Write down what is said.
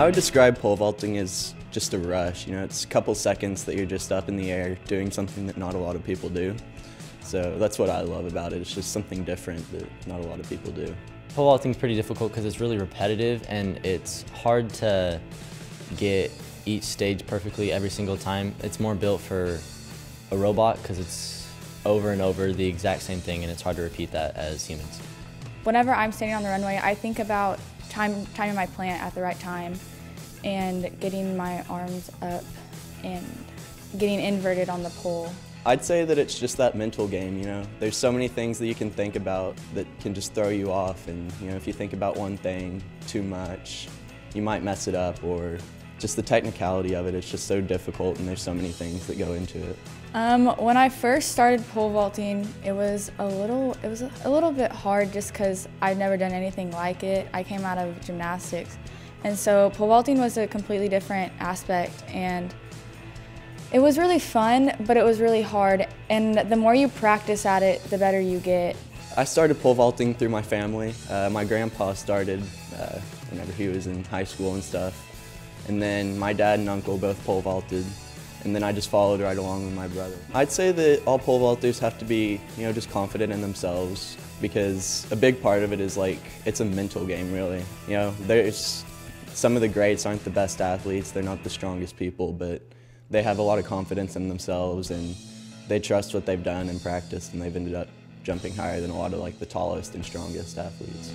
I would describe pole vaulting as just a rush. You know, it's a couple seconds that you're just up in the air doing something that not a lot of people do. So that's what I love about it. It's just something different that not a lot of people do. Pole vaulting is pretty difficult because it's really repetitive and it's hard to get each stage perfectly every single time. It's more built for a robot because it's over and over the exact same thing and it's hard to repeat that as humans. Whenever I'm standing on the runway, I think about time, timing my plant at the right time and getting my arms up and getting inverted on the pole. I'd say that it's just that mental game, you know. There's so many things that you can think about that can just throw you off and, you know, if you think about one thing too much, you might mess it up or just the technicality of it, it's just so difficult and there's so many things that go into it. Um, when I first started pole vaulting, it was a little, it was a, a little bit hard just because I'd never done anything like it. I came out of gymnastics. And so pole vaulting was a completely different aspect and it was really fun, but it was really hard. And the more you practice at it, the better you get. I started pole vaulting through my family. Uh, my grandpa started uh, whenever he was in high school and stuff. And then my dad and uncle both pole vaulted. And then I just followed right along with my brother. I'd say that all pole vaulters have to be, you know, just confident in themselves because a big part of it is like, it's a mental game really. You know, there's, some of the greats aren't the best athletes, they're not the strongest people, but they have a lot of confidence in themselves and they trust what they've done and practiced and they've ended up jumping higher than a lot of like the tallest and strongest athletes.